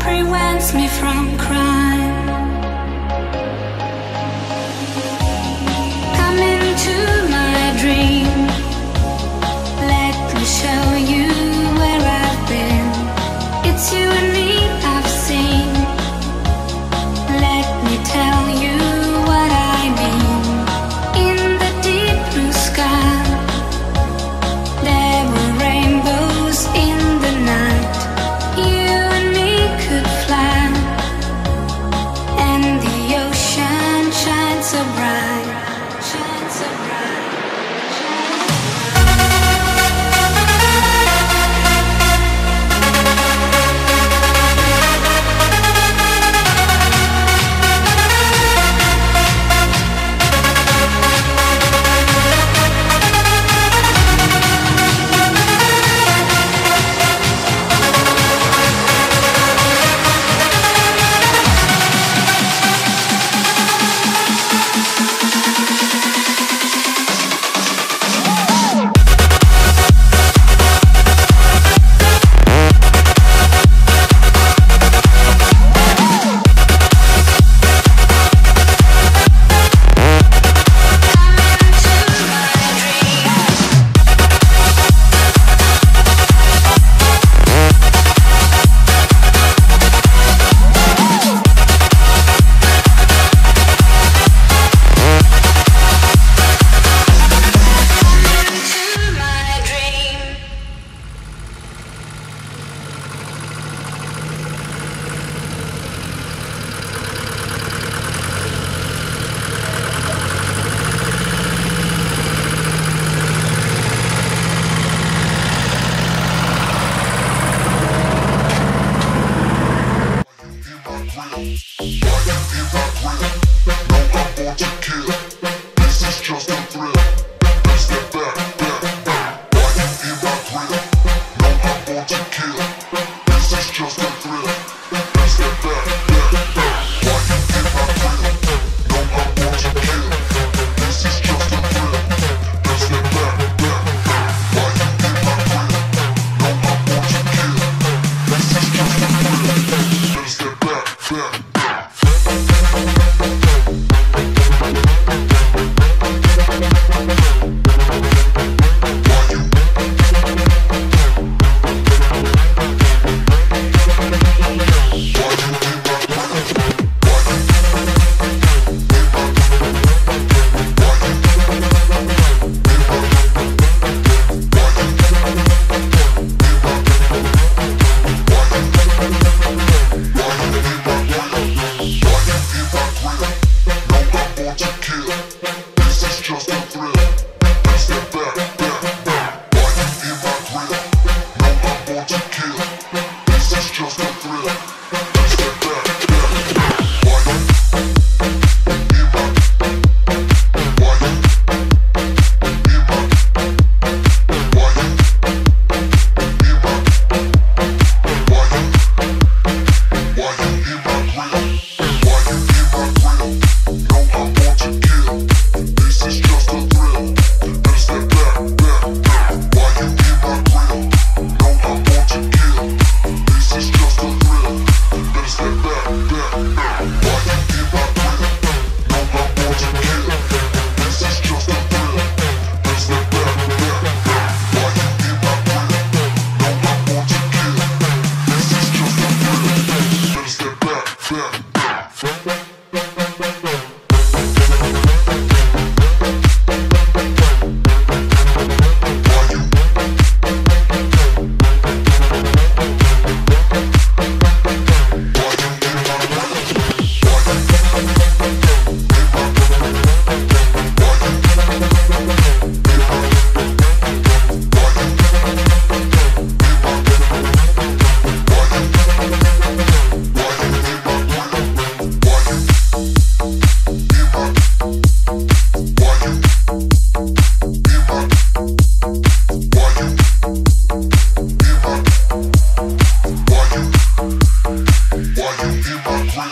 prevents me from crying.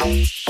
Bye.